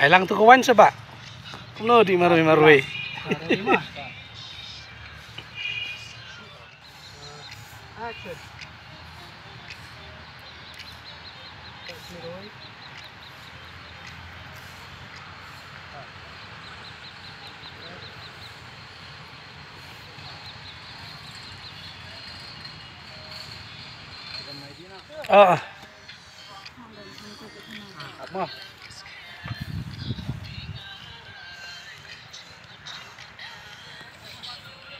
Kailang tu kawan sebab. Lo di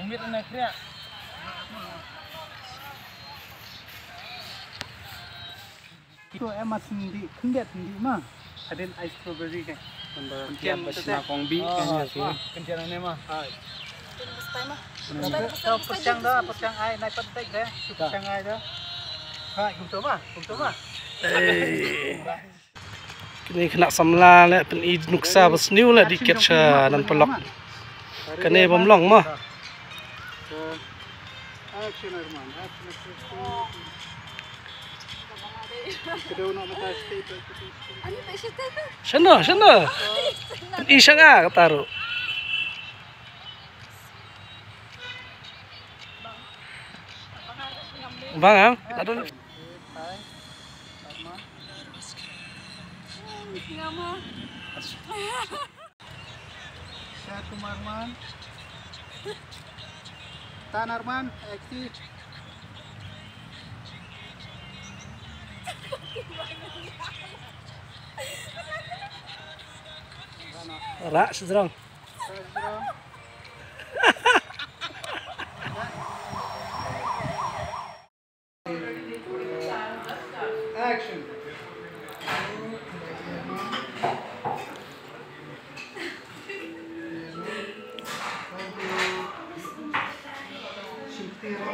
không biết này kia tụi em mà xin đi không biết đi mà. Ở đây ice strawberry cái còn ờ, tiền bớt nào còn bị cái gì chứ cần tiền anh em à Tao percang đó, percang ai, nai penting deh, percang ai đó. Ờ, ha, cùng tôm à, cùng tôm à. Kini kena samla le penid nuksa besniu le diket cha nan pelok. Kene bomlong mah. Action Arman, action. Ano siya tayo? Sana, sana. Pen i sanga kataru. Bang, adun Hai. Arman. Nga mo. Satu Arman. Tan Arman, aktif. rak. Action. सकते हो